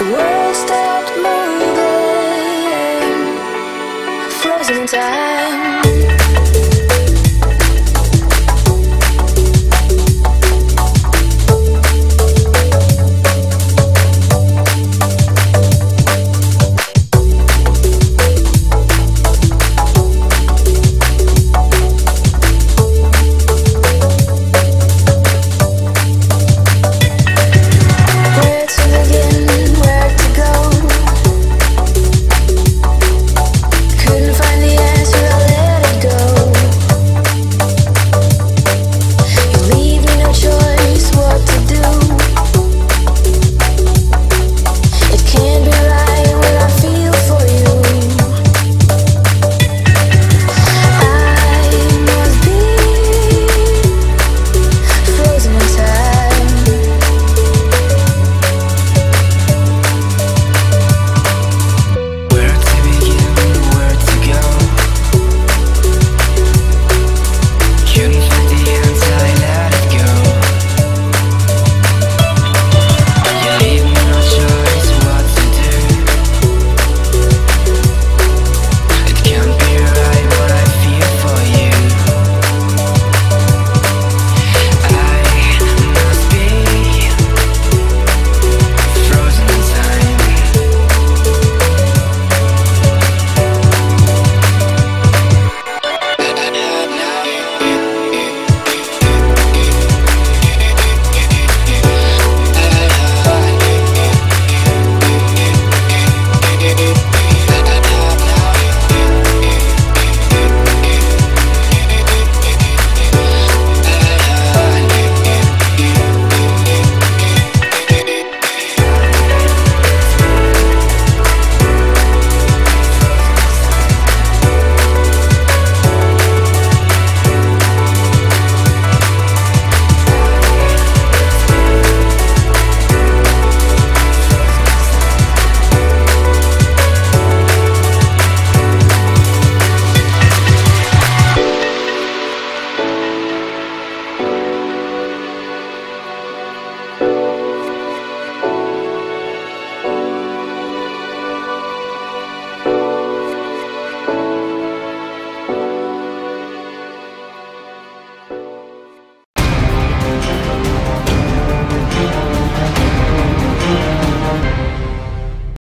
The world stopped moving. Frozen in time.